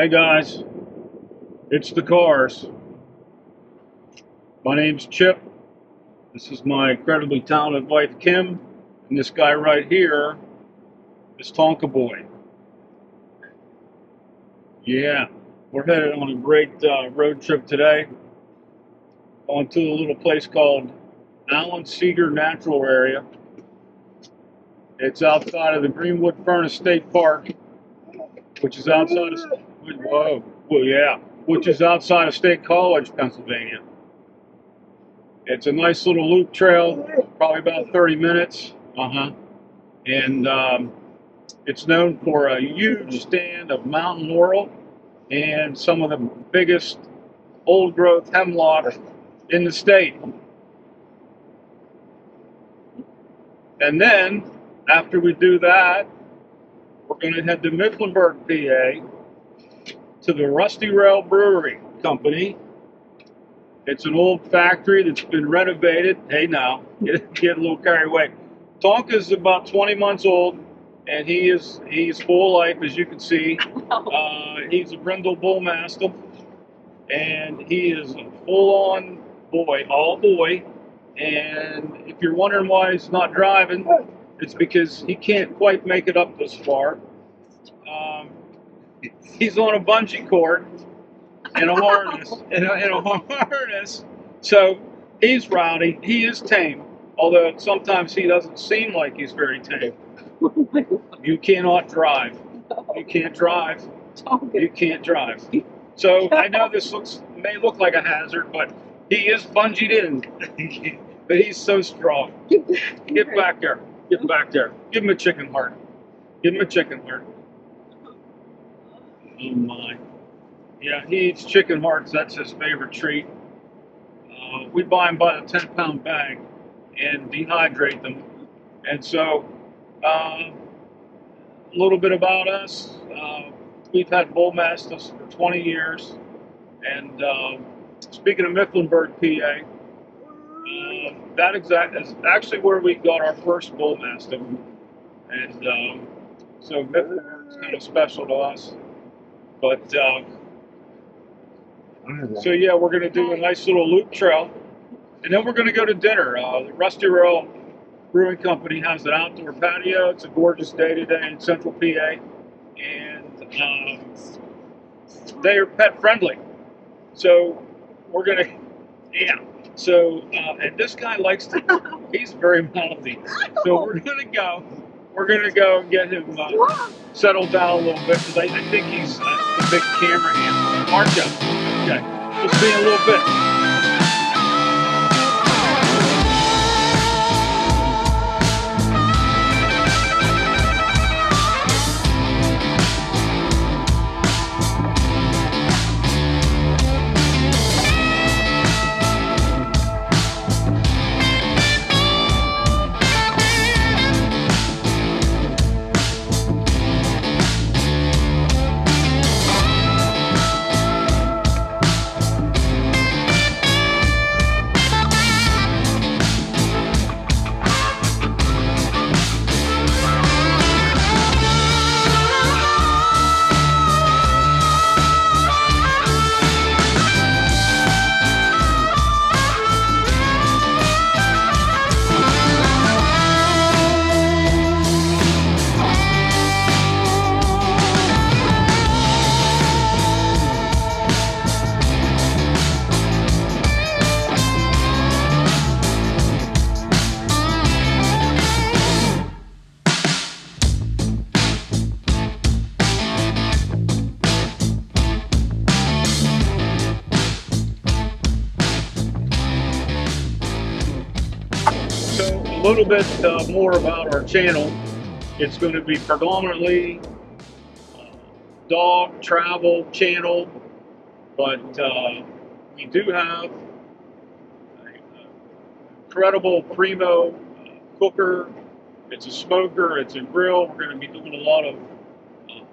Hey guys, it's the Carrs. My name's Chip. This is my incredibly talented wife Kim, and this guy right here is Tonka Boy. Yeah, we're headed on a great uh, road trip today. Going to a little place called Alan Seeger Natural Area. It's outside of the Greenwood Furnace State Park, which is outside of whoa, well yeah, which is outside of State College, Pennsylvania. It's a nice little loop trail, probably about 30 minutes. Uh huh. And um, it's known for a huge stand of mountain laurel and some of the biggest old growth hemlock in the state. And then, after we do that, we're going to head to Mifflinburg, PA, to the Rusty Rail Brewery Company. It's an old factory that's been renovated. Hey, now, get, get a little carried away. Tonka is about 20 months old, and he is he's full life, as you can see. Uh, he's a Brindle Bull Mastiff, and he is a full-on boy, all boy. And if you're wondering why he's not driving, it's because he can't quite make it up this far. He's on a bungee cord in a harness, in a, a harness. So he's rowdy. He is tame, although sometimes he doesn't seem like he's very tame. You cannot drive. You can't drive. You can't drive. So I know this looks may look like a hazard, but he is bungeed in. but he's so strong. Get back there. Get back there. Give him a chicken heart. Give him a chicken heart. Oh my. Yeah, he eats chicken hearts. That's his favorite treat. Uh, we buy them by the 10 pound bag and dehydrate them. And so, uh, a little bit about us. Uh, we've had bull mastiffs for 20 years. And uh, speaking of Mifflinburg, PA, uh, that exact is actually where we got our first bull mastiff. And um, so Mifflinburg's kind of special to us. But uh, so yeah, we're gonna do a nice little loop trail, and then we're gonna go to dinner. Uh, the Rusty Rail Brewing Company has an outdoor patio. It's a gorgeous day today in Central PA, and um, they are pet friendly. So we're gonna, yeah. So uh, and this guy likes to. He's very mouthy. So we're gonna go. We're gonna go and get him uh, settled down a little bit because I, I think he's uh, a big camera hand. Aren't you? Okay. See in a little bit. Little bit uh, more about our channel. It's going to be predominantly uh, dog travel channel, but uh, we do have an incredible Primo uh, cooker. It's a smoker. It's a grill. We're going to be doing a lot of uh,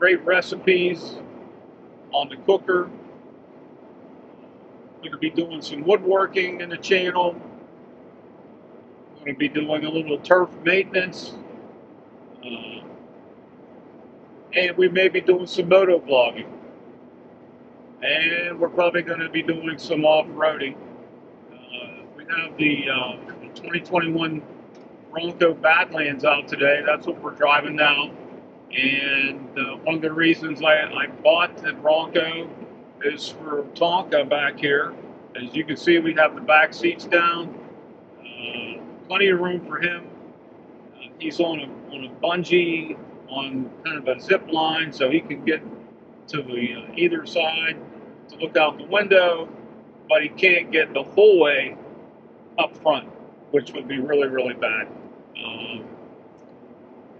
great recipes on the cooker. We're going to be doing some woodworking in the channel going to be doing a little turf maintenance. Uh, and we may be doing some moto vlogging. And we're probably going to be doing some off-roading. Uh, we have the uh, 2021 Bronco Badlands out today. That's what we're driving now. And uh, one of the reasons I, I bought the Bronco is for Tonka back here. As you can see, we have the back seats down. Plenty of room for him. Uh, he's on a, on a bungee on kind of a zip line so he can get to the uh, either side to look out the window, but he can't get the whole way up front, which would be really, really bad. Um,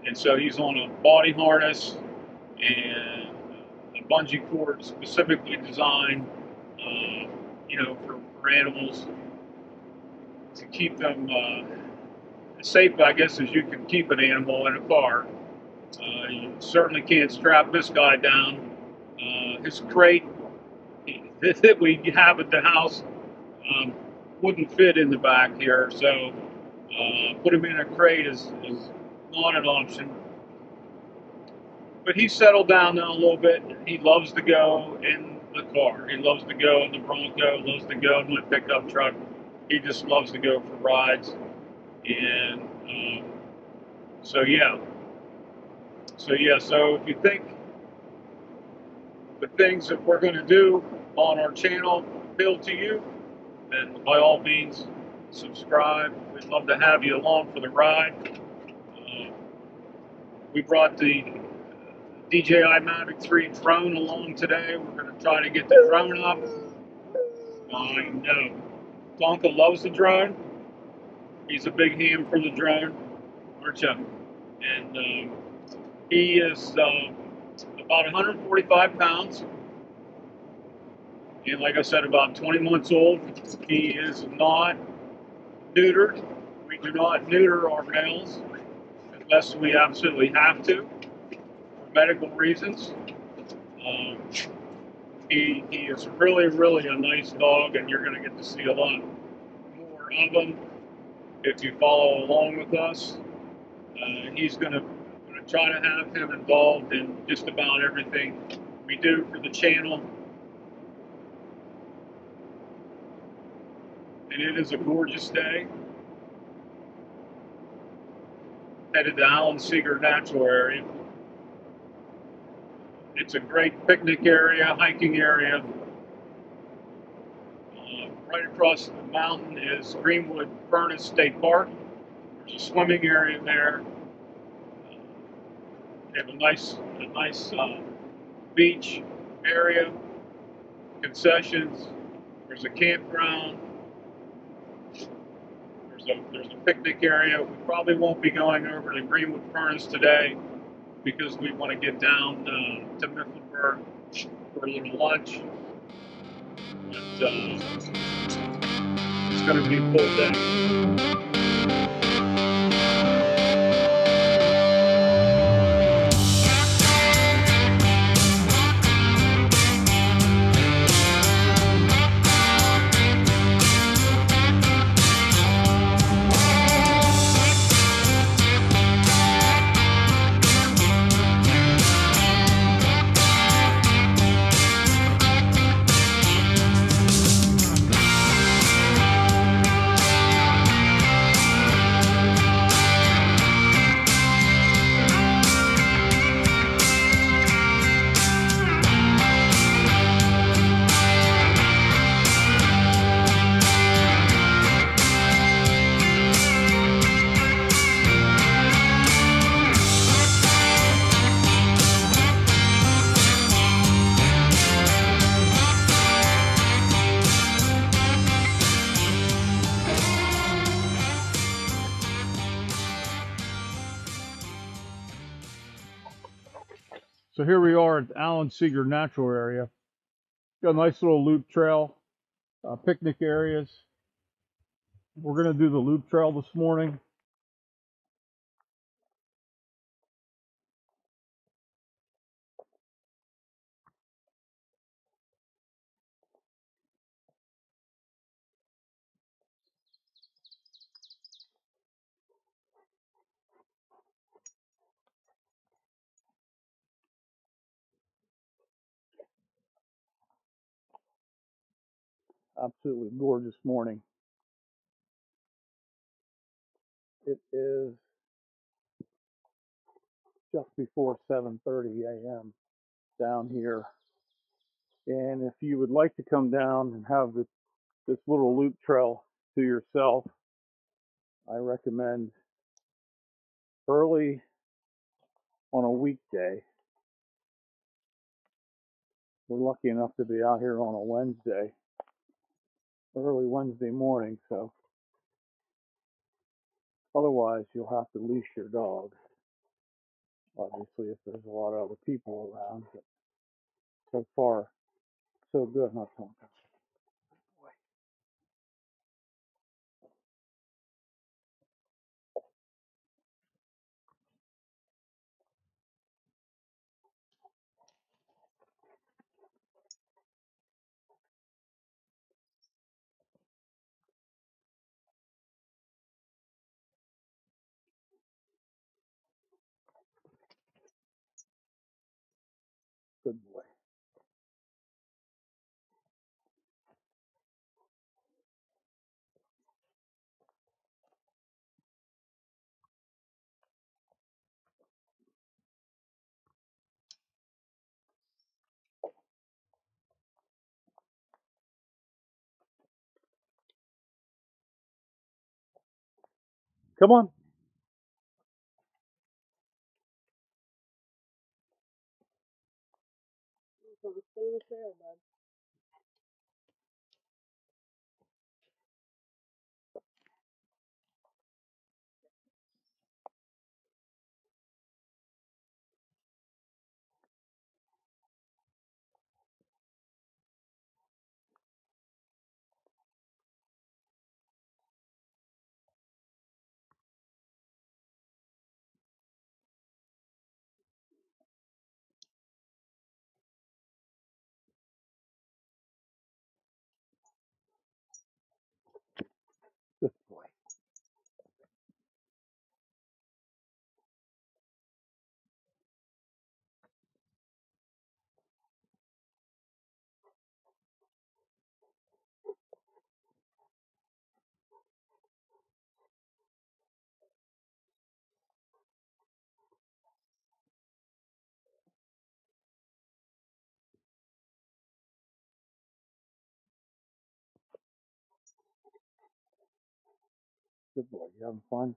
and so he's on a body harness and a bungee cord specifically designed, uh, you know, for, for animals to keep them uh, safe, I guess, as you can keep an animal in a car. Uh, you certainly can't strap this guy down. Uh, his crate that we have at the house um, wouldn't fit in the back here, so uh, put him in a crate is, is not an option. But he settled down now a little bit. He loves to go in the car. He loves to go in the Bronco, loves to go in my pickup truck. He just loves to go for rides. And um, so, yeah. So, yeah, so if you think the things that we're going to do on our channel appeal to you, then by all means, subscribe. We'd love to have you along for the ride. Uh, we brought the DJI Mavic 3 drone along today. We're going to try to get the drone up. I know Tonka loves the drone. He's a big ham for the drone, you? And um, he is uh, about 145 pounds. And like I said, about 20 months old. He is not neutered. We do not neuter our males unless we absolutely have to for medical reasons. Um, he, he is really, really a nice dog, and you're going to get to see a lot more of him if you follow along with us. Uh, he's going to try to have him involved in just about everything we do for the channel. And it is a gorgeous day. Headed to Alan Seeger Natural Area. It's a great picnic area, hiking area. Right across the mountain is Greenwood Furnace State Park. There's a swimming area there. Uh, they have a nice, a nice uh, beach area, concessions. There's a campground. There's a there's a picnic area. We probably won't be going over to Greenwood Furnace today because we want to get down uh, to Mifflinburg for a little lunch. But, uh, it's going to be pulled full Alan Seeger Natural Area. Got a nice little loop trail, uh, picnic areas. We're going to do the loop trail this morning. Absolutely gorgeous morning. It is just before 7:30 a.m. down here, and if you would like to come down and have this, this little loop trail to yourself, I recommend early on a weekday. We're lucky enough to be out here on a Wednesday, early Wednesday morning, so otherwise you'll have to leash your dog. Obviously, if there's a lot of other people around, but so far so good. Not Tonka. Good boy. Come on. Good You having fun?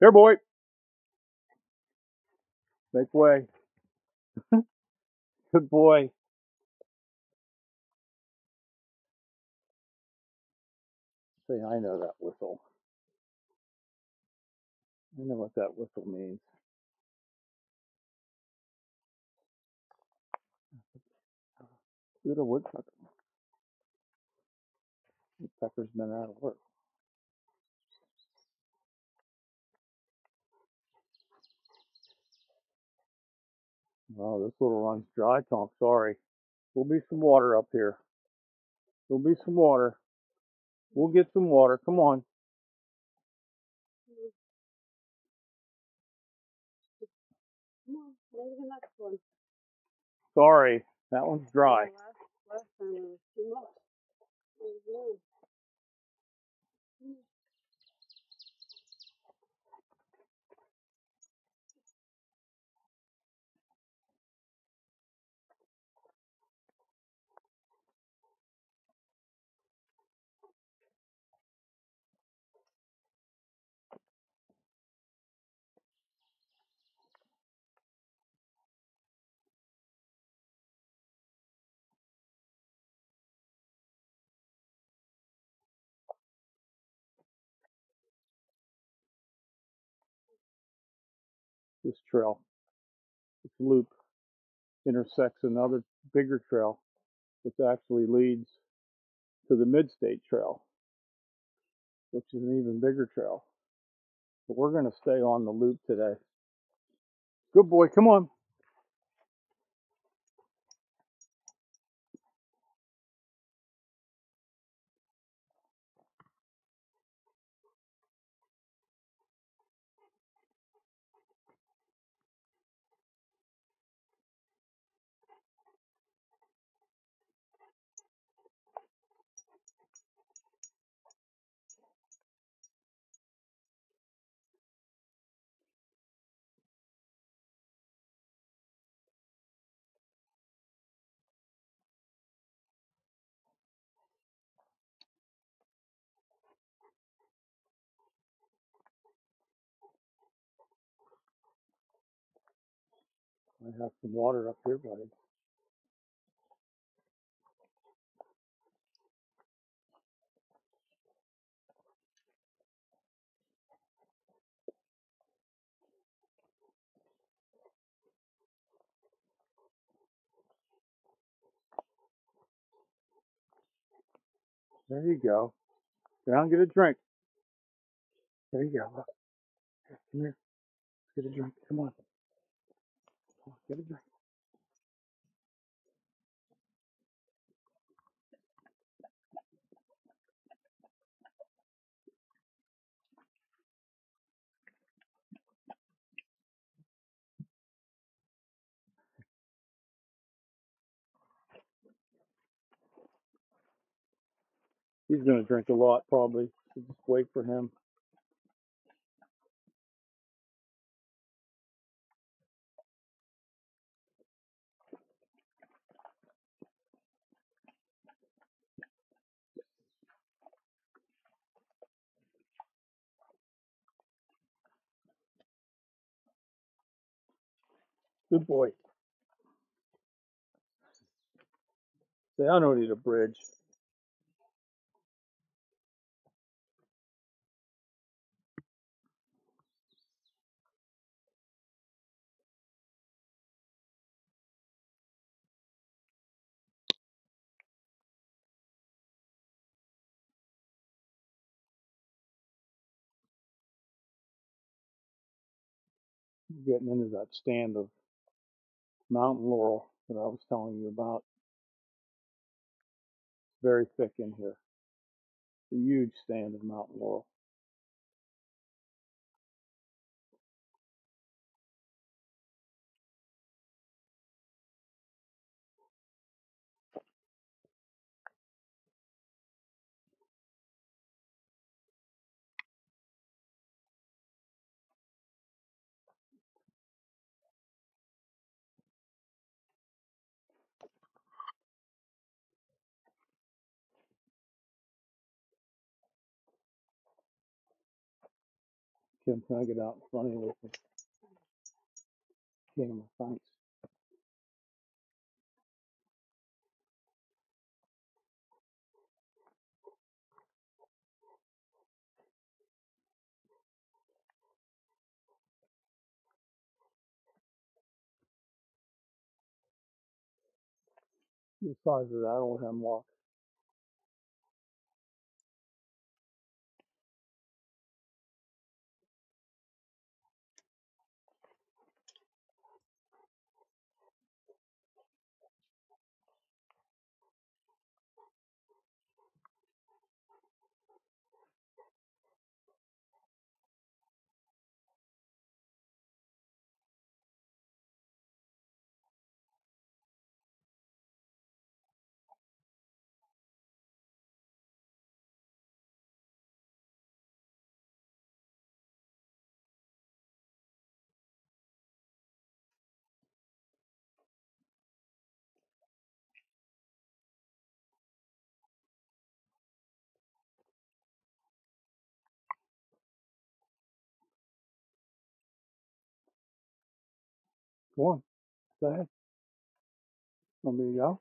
Here, boy. Make way. Good boy. Say, I know that whistle. I know what that whistle means. Little woodpecker. Woodpecker's been out of work. Oh, this little run's dry, Tom. Sorry. There'll be some water up here. There'll be some water. We'll get some water. Come on. Sorry. That one's dry. This trail, this loop intersects another bigger trail, which actually leads to the Midstate Trail, which is an even bigger trail. But we're going to stay on the loop today. Good boy, come on. I have some water up here, buddy. There you go. Go down and get a drink. There you go. Come here. Get a drink. Come on. Get a drink. He's going to drink a lot, probably. So just wait for him. Good boy. Say, I don't need a bridge. Getting into that stand of mountain laurel that I was telling you about. It's very thick in here. It's a huge stand of mountain laurel. Kim, can I get out in front of you with the camera? Thanks. Of that, I don't have walk. Go on. Go ahead. Want me go?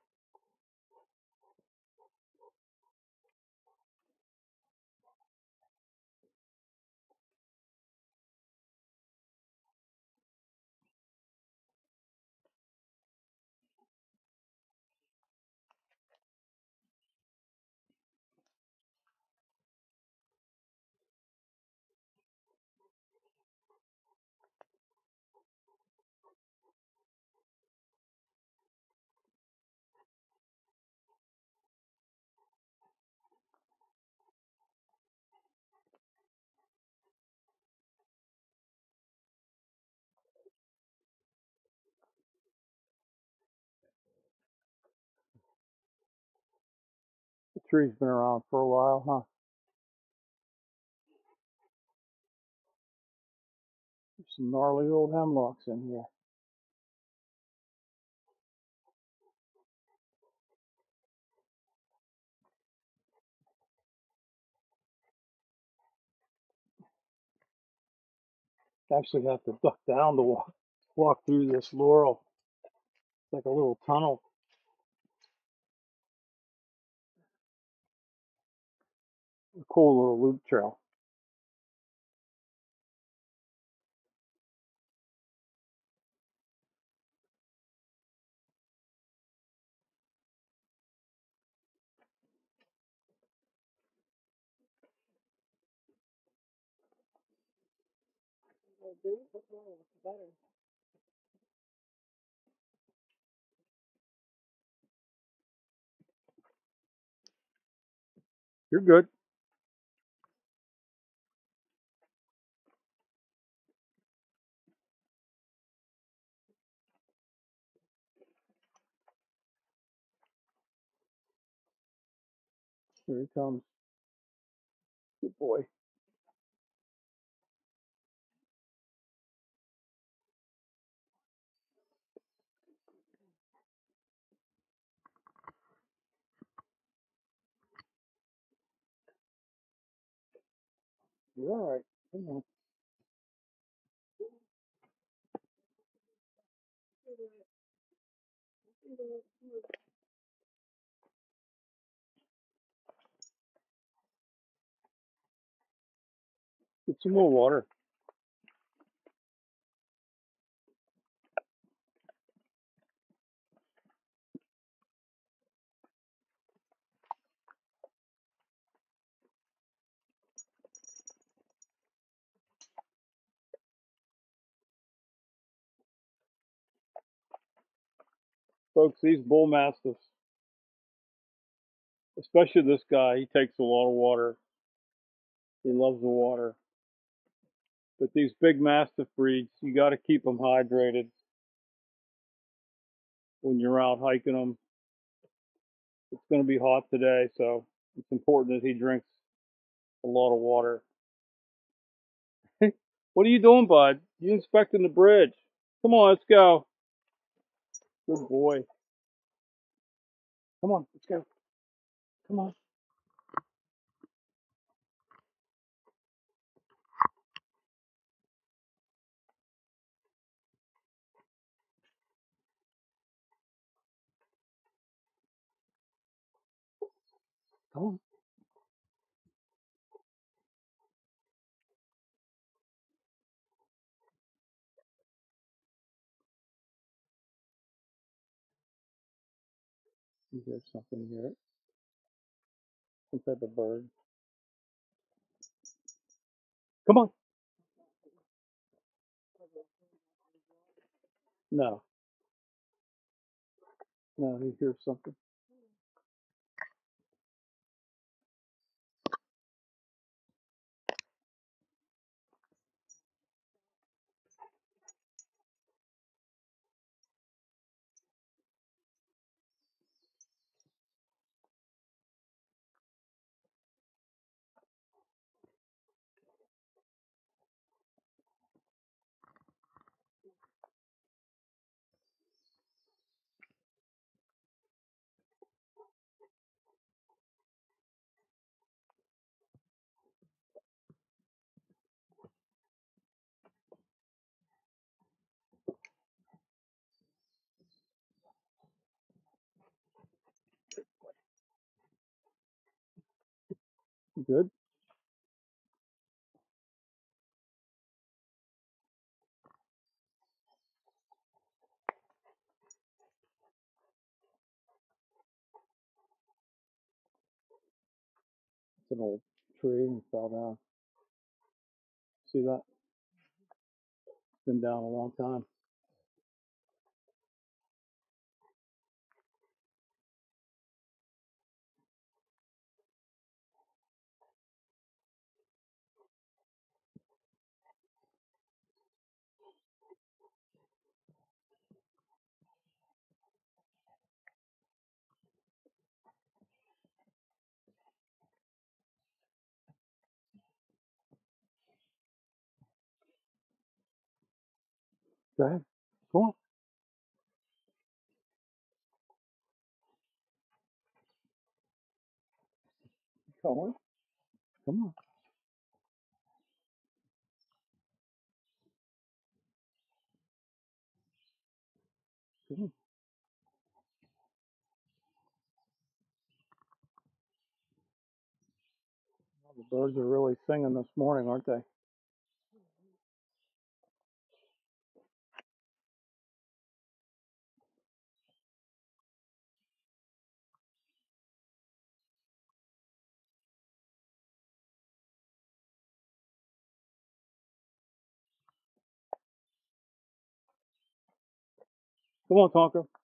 Tree's been around for a while, huh? There's some gnarly old hemlocks in here. Actually have to duck down to walk, walk through this laurel. It's like a little tunnel. Cool little loop trail. You're good. Here he comes. Good boy. You're all right. Come on. Some more water. Folks, these bull mastiffs, especially this guy, he takes a lot of water. He loves the water. But these big mastiff breeds, you got to keep them hydrated when you're out hiking them. It's going to be hot today, so it's important that he drinks a lot of water. what are you doing, bud? You inspecting the bridge? Come on, let's go. Good boy. Come on, let's go. Come on. Come on. Something here. Some type of bird. Come on. No, no, he hears something. Good. It's an old tree and fell down. See that? Been down a long time. Go ahead. Go on. Come on. Come on. Come on. The birds are really singing this morning, aren't they? Come on, Tonka.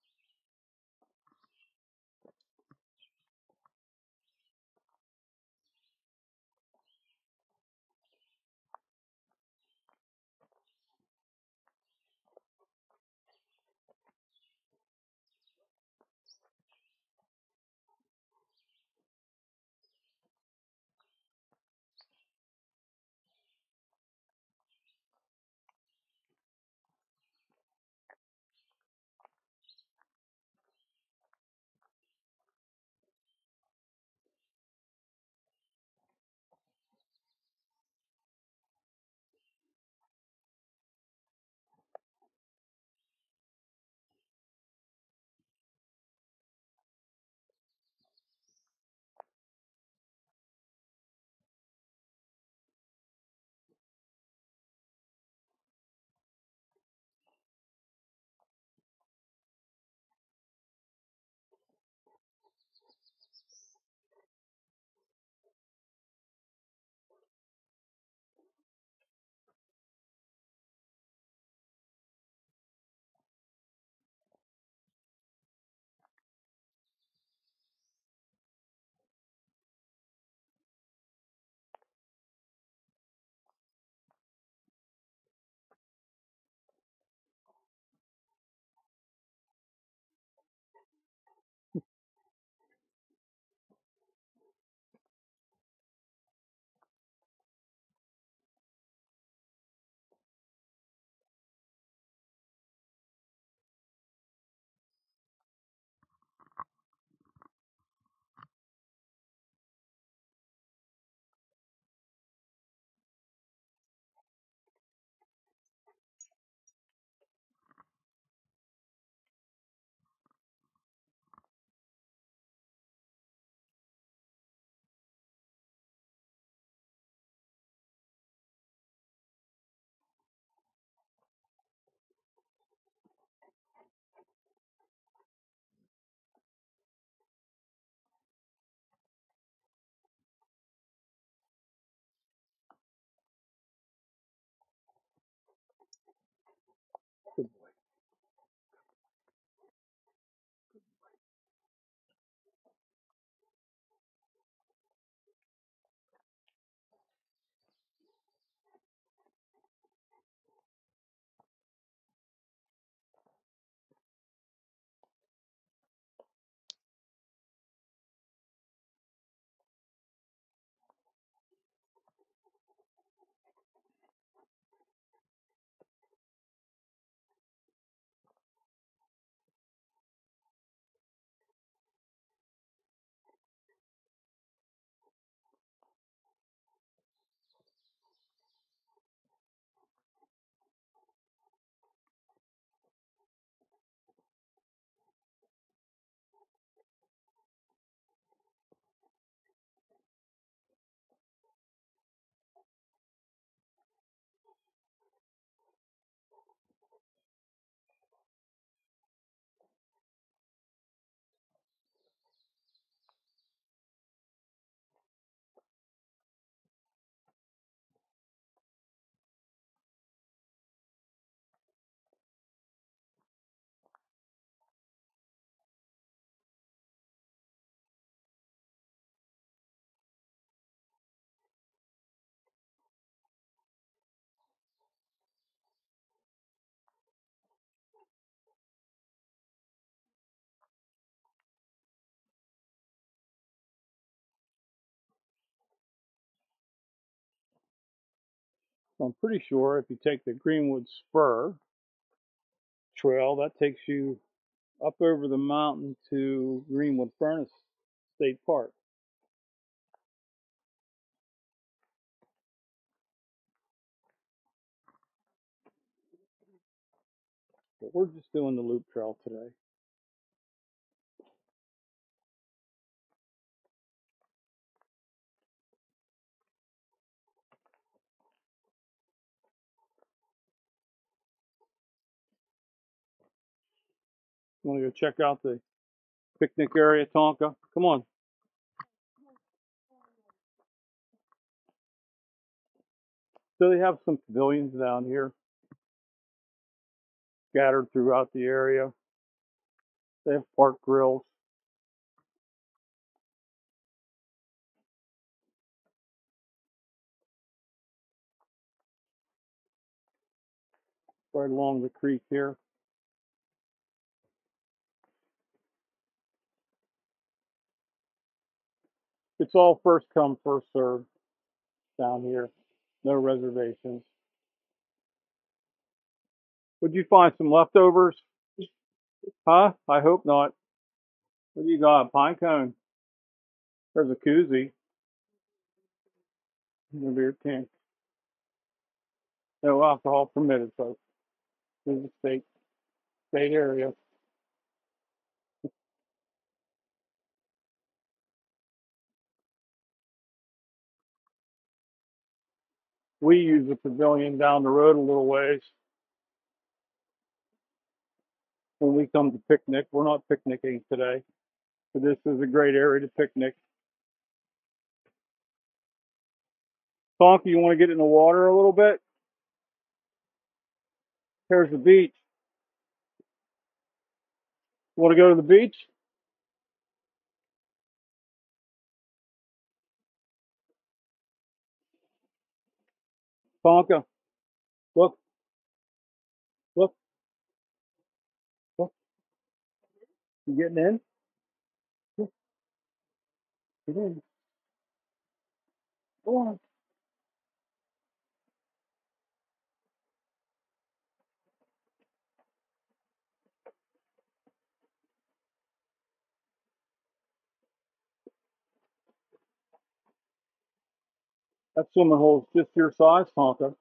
So I'm pretty sure if you take the Greenwood spur trail that takes you up over the mountain to Greenwood Furnace State Park. But we're just doing the loop trail today. Want to go check out the picnic area, Tonka? Come on. So they have some pavilions down here scattered throughout the area. They have park grills. right along the creek here. It's all first come, first served down here. No reservations. Would you find some leftovers? Huh? I hope not. What do you got? Pine cone. There's a koozie. A beer can. No alcohol permitted, folks. This is a state state area. We use the pavilion down the road a little ways when we come to picnic. We're not picnicking today, but this is a great area to picnic. Tonka, you want to get in the water a little bit? Here's the beach. Want to go to the beach? Tonka, look, look, look. You getting in? Look, Get in. Go on. That swimming hole's just your size, Tonka.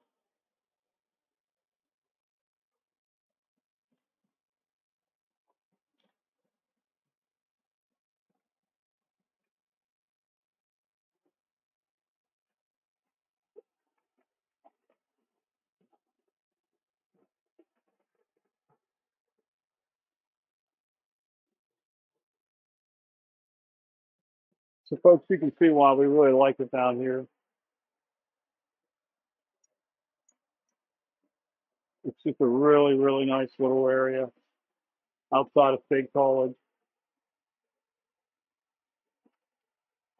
So, folks, you can see why we really like it down here. It's just a really, really nice little area outside of State College.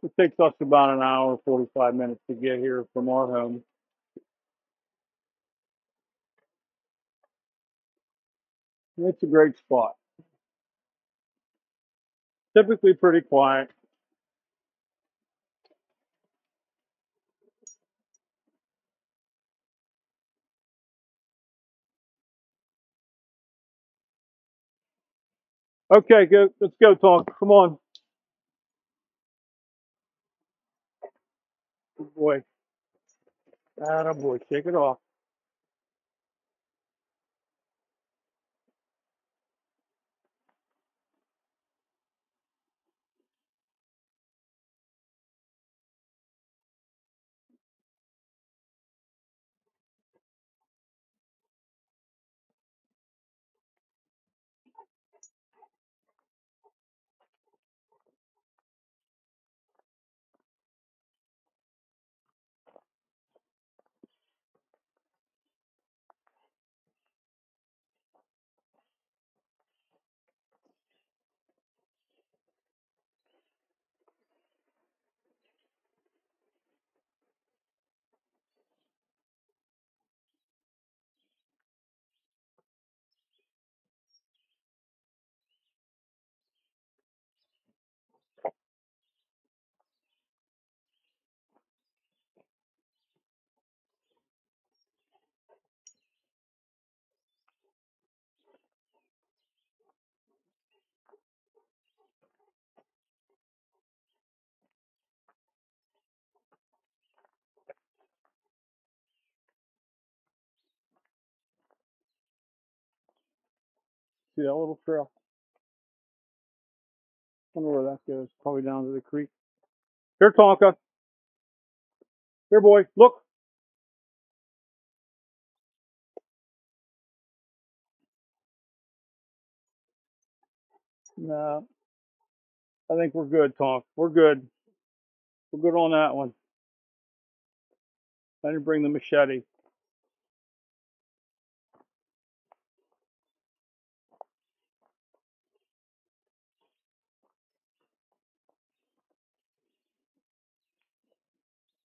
It takes us about an hour and 45 minutes to get here from our home. It's a great spot. Typically pretty quiet. Okay, go. Let's go, talk. Come on. Good boy. Atta boy. Shake it off. See that little trail? wonder where that goes. Probably down to the creek. Here, Tonka. Here, boy. Look. No. I think we're good, Tonk. We're good. We're good on that one. I didn't bring the machete.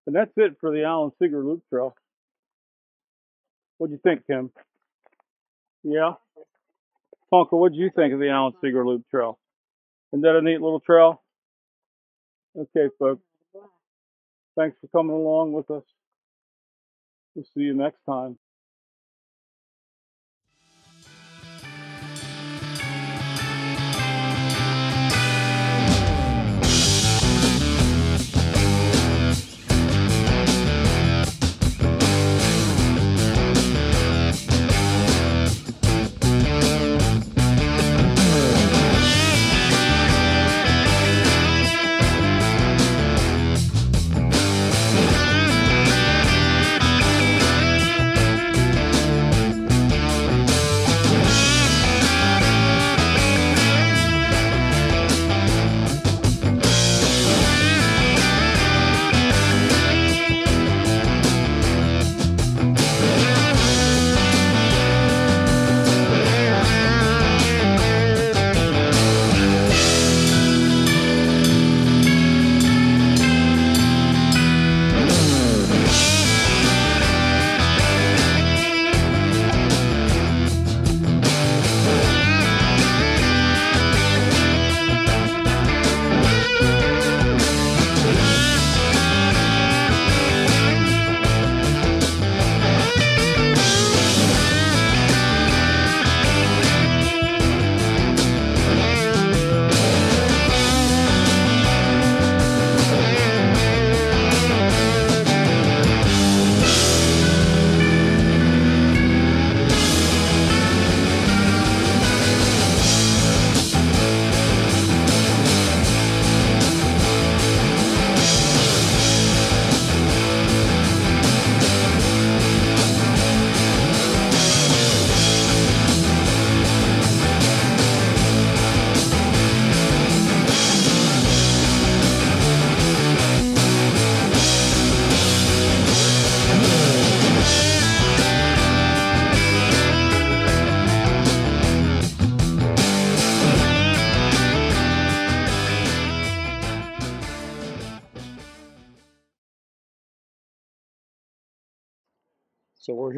And that's it for the Alan Seeger Loop Trail. What'd you think, Kim? Yeah? Tonka, what'd you think of the Alan Seeger Loop Trail? Isn't that a neat little trail? Okay, folks. Thanks for coming along with us. We'll see you next time.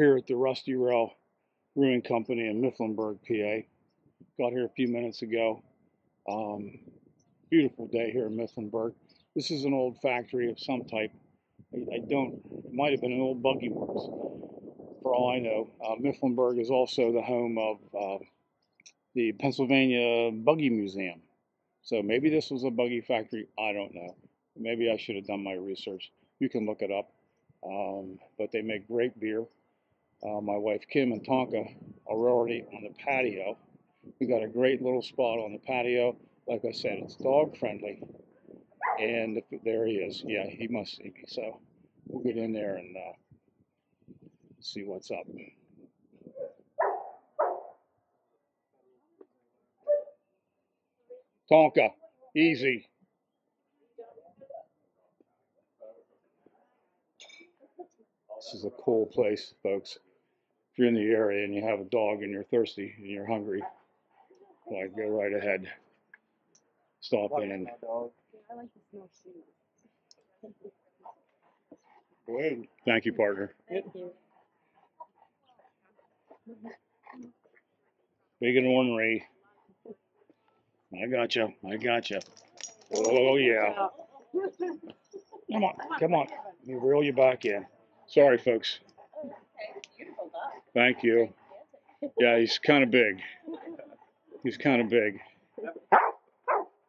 Here at the Rusty Rail Brewing Company in Mifflinburg, PA. Got here a few minutes ago. Um, beautiful day here in Mifflinburg. This is an old factory of some type. I, I don't, it might have been an old buggy works, for all I know. Uh, Mifflinburg is also the home of uh, the Pennsylvania Buggy Museum. So maybe this was a buggy factory. I don't know. Maybe I should have done my research. You can look it up. Um, but they make great beer. Uh, my wife Kim and Tonka are already on the patio. We got a great little spot on the patio. Like I said, it's dog friendly. And there he is. Yeah, he must see me. So we'll get in there and uh, see what's up. Tonka, easy. This is a cool place, folks. If you're in the area and you have a dog and you're thirsty and you're hungry, like go right ahead. Stop in and I like thank you, partner. Thank you. Big and ornery. I got you. I got you. Oh yeah. Come on, come on. Let me reel you back in. Sorry, folks. Thank you. Yeah, he's kind of big. He's kind of big.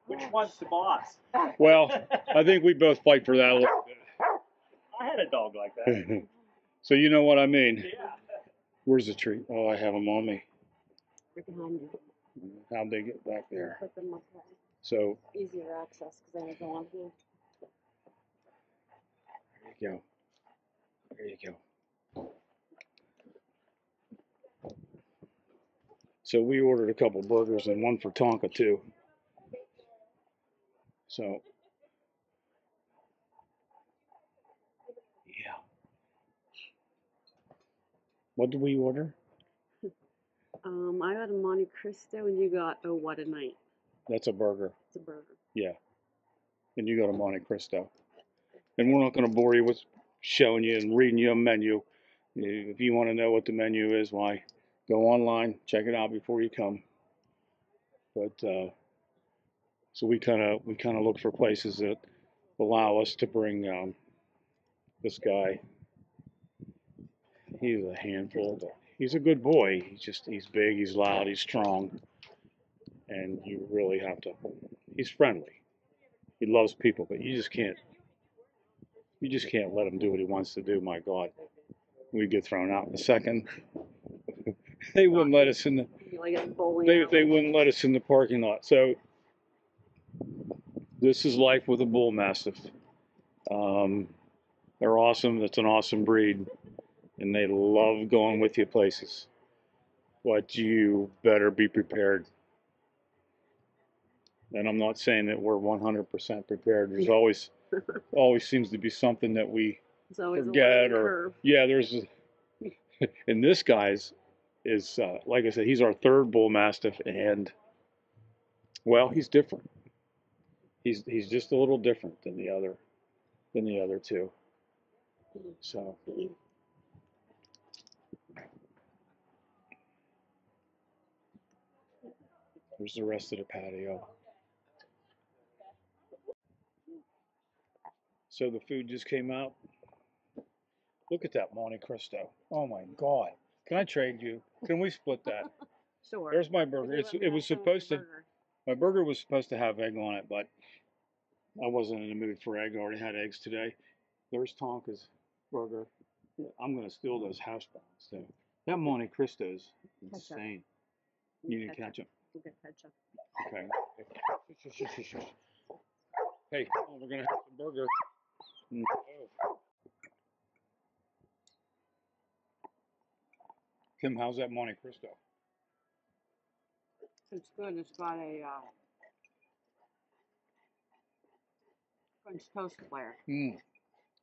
Which one's the boss? Well, I think we both fight for that a little bit. I had a dog like that. so you know what I mean. Yeah. Where's the tree? Oh, I have him on me. Behind you. How'd they get back there? Put them up there. So Easier access because they go on here. there you go. There you go. So we ordered a couple burgers and one for Tonka too. So yeah. What did we order? Um, I got a Monte Cristo and you got a what a night. That's a burger. It's a burger. Yeah. And you got a Monte Cristo. And we're not going to bore you with showing you and reading you a menu. If you want to know what the menu is, why, go online, check it out before you come. But uh, so we kind of we kind of look for places that allow us to bring um, this guy. He's a handful. He's a good boy. He's just he's big, he's loud, he's strong, and you really have to. He's friendly. He loves people, but you just can't. You just can't let him do what he wants to do. My God, we get thrown out in a second. They wouldn't let us in the. You like a bowling They they wouldn't let us in the parking lot. So this is life with a bull mastiff. Um, they're awesome. That's an awesome breed, and they love going with you places. But you better be prepared. And I'm not saying that we're 100% prepared. There's always always seems to be something that we forget or- curve. yeah, there's, and this guy's is uh, like I said, he's our third bull mastiff, and well, he's different. He's he's just a little different than the other than the other two. So there's the rest of the patio. So the food just came out. Look at that Monte Cristo. Oh my God. Can I trade you? Can we split that? Sure. There's my burger. It's, it was have some of supposed to, burger? my burger was supposed to have egg on it, but I wasn't in the mood for egg. I already had eggs today. There's Tonka's burger. I'm going to steal those hash browns. So that Monte Cristo's insane. You need ketchup. You get ketchup. Okay. Hey, oh, we're gonna have some burger. No. Kim, how's that Monte Cristo? It's good. It's got a uh, French toast flair. Mm.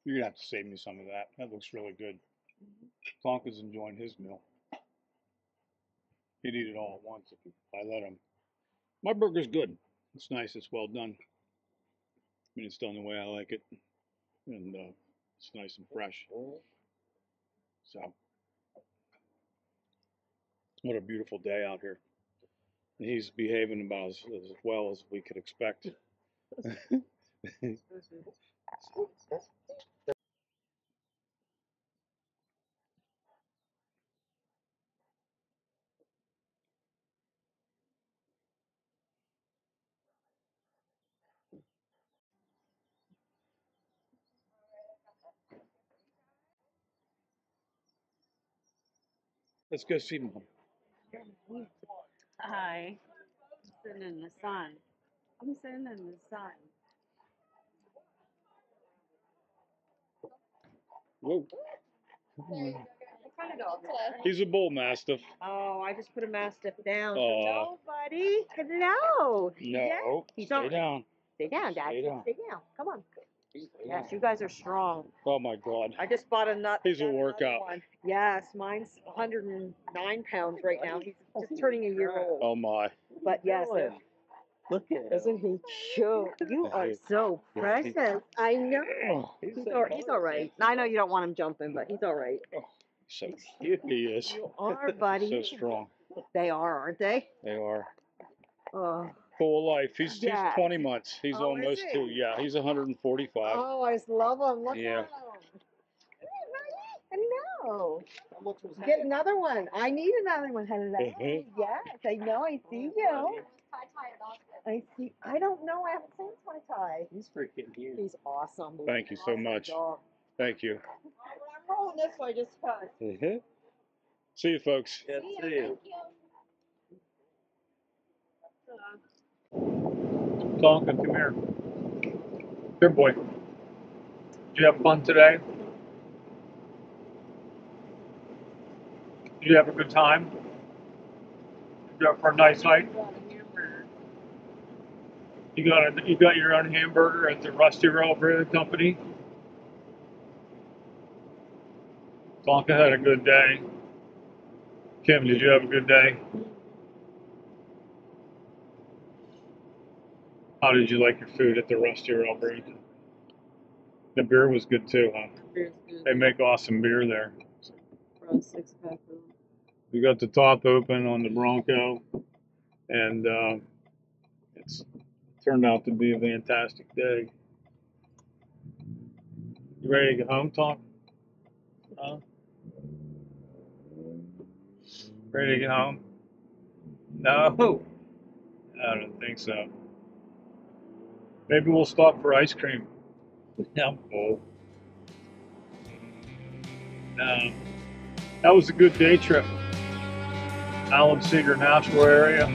You're gonna have to save me some of that. That looks really good. Tonka's enjoying his meal. He'd eat it all at once if I let him. My burger's good. It's nice. It's well done. I mean, it's done the way I like it, and uh, it's nice and fresh. So, what a beautiful day out here. He's behaving about as, as well as we could expect. Let's go see mom. Hi. I'm sitting in the sun. I'm sitting in the sun. Whoa. What kind of dog today? He's a bull mastiff. Oh, I just put a mastiff down. Aw. Hello, buddy. Hello. No, Yeah. stay down. Stay down, Dad. Stay down. Stay down. Come on. Stay Yes, you guys are strong. Oh my God. I just bought a nut. He's a got another workout. One. Yes, mine's 109 pounds right now. He's oh, just turning a year old. Oh my. But yes, doing? Look at him. isn't he cute? You are so Yeah, precious. I know. Oh, He's all, he's all right. I know you don't want him jumping, but he's all right. Oh, so cute he is. You are, buddy. So strong. They are, aren't they? They are. Oh, Full life. He's Yeah. he's 20 months. He's Oh, almost he? two. Yeah, he's 145. oh I just love him. Look Yeah. at him. I know. How much was Get another one. I need another one. Hello. Mhm. Yes, I know. I see you. I see. I don't know. I haven't seen Toy Tie. He's freaking huge. He's awesome. Thank you so Awesome much. dog. Thank you. I'm rolling this way just because. See you, folks. Yes, see you. Tonka, come here. Here, boy. Did you have fun today? Did you have a good time? Did you have for a nice night? You got a, you got your own hamburger at the Rusty Rail Brewing Company. Tonka had a good day. Kim, did you have a good day? How did you like your food at the Rusty Rail Brewing The beer was good too, huh? Beer's good. They make awesome beer there. Brought a six pack of them. We got the top open on the Bronco, and uh, it's turned out to be a fantastic day. You ready to get home, Tom? Huh? Ready to get home? No, I don't think so. Maybe we'll stop for ice cream. No. Oh. No. That was a good day trip. Alan Seeger Natural Area.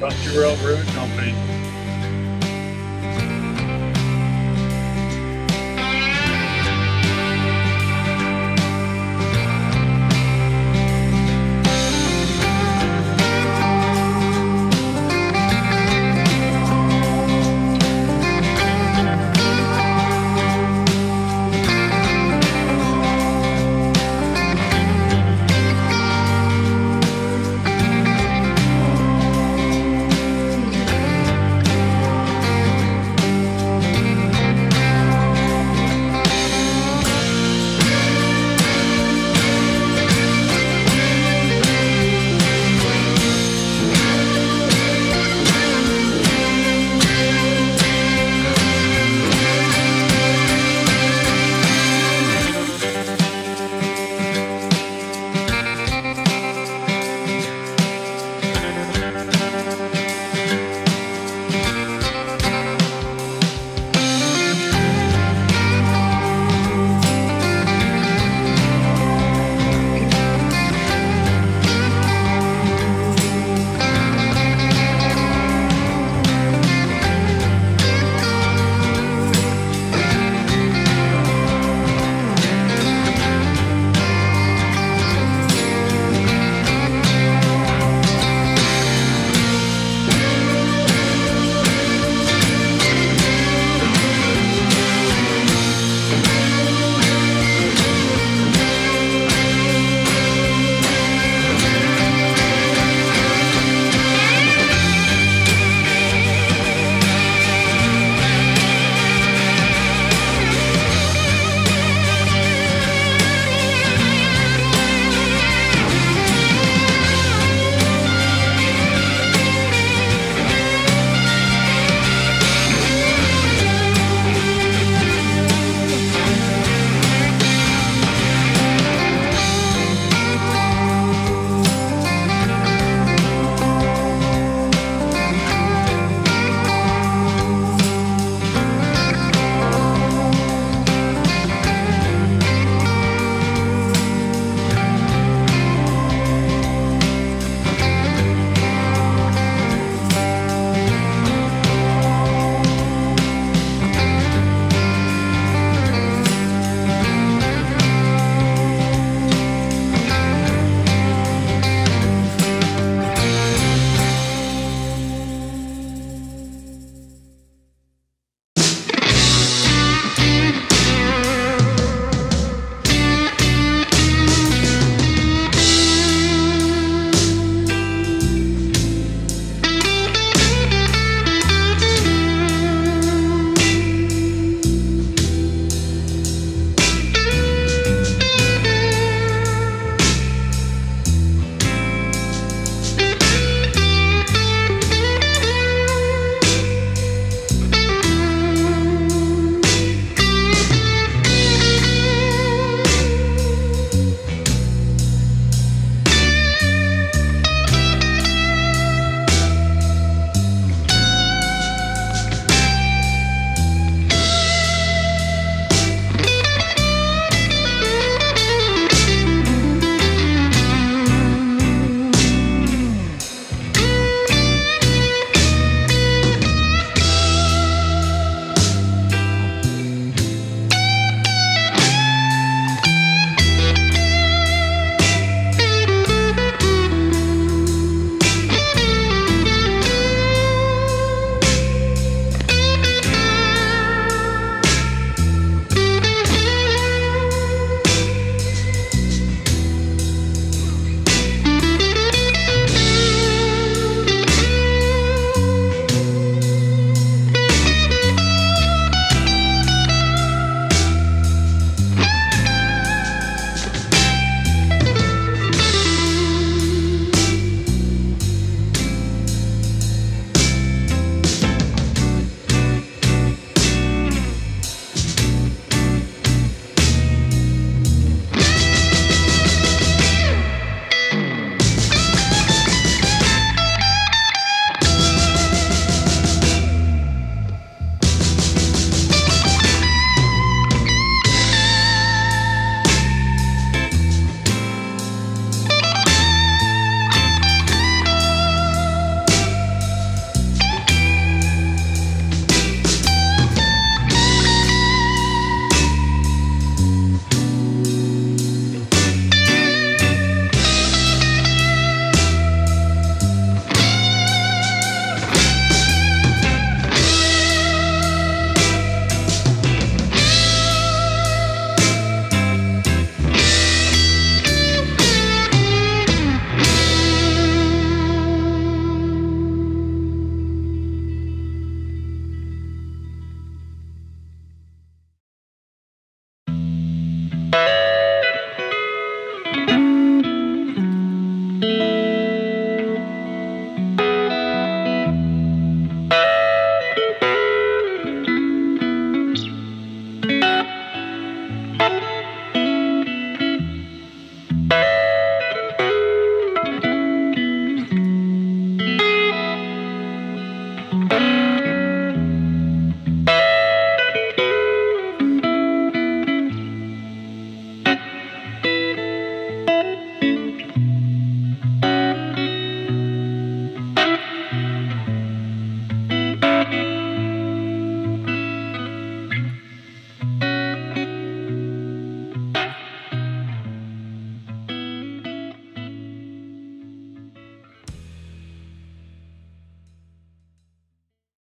Rusty Rail Brewing Company.